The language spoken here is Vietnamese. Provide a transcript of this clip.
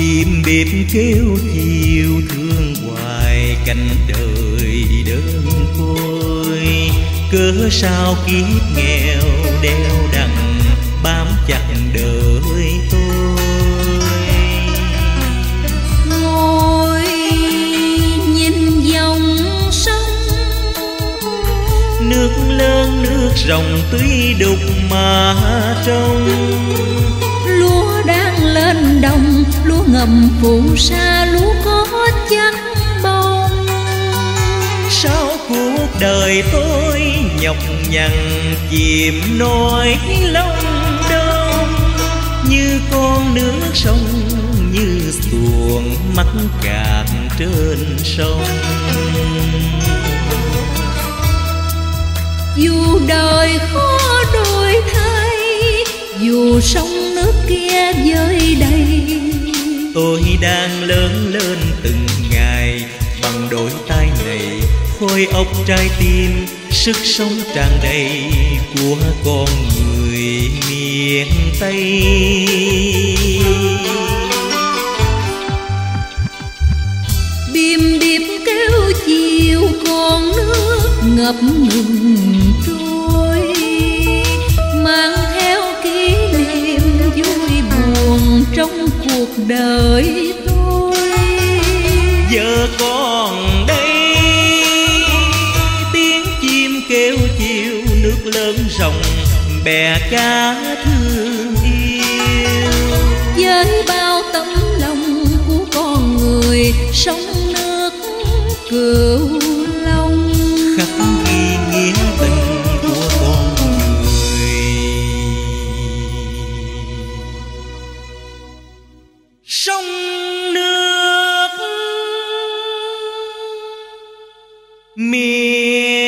bìm bịp kêu chiều thương hoài cánh đời đơn côi. Cớ sao kiếp nghèo đeo đằng bám chặt đời tôi? Ngồi nhìn dòng sông. Nước lớn nước rồng tuy đục mà trong ngầm phù sa lúa có chắc bông. Sao cuộc đời tôi nhọc nhằn chìm nỗi lòng đông như con nước sông như xuồng mắc cạn trên sông. Dù đời khó đổi thay dù sông tôi đang lớn lên từng ngày, bằng đôi tay này, khôi ốc trái tim, sức sống tràn đầy của con người miền tây. Bìm điệp kêu chiều con nước ngập ngừng cuộc đời tôi. Giờ còn đây, tiếng chim kêu chiều nước lớn rồng bè cá thương. Nước miền